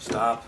Stop.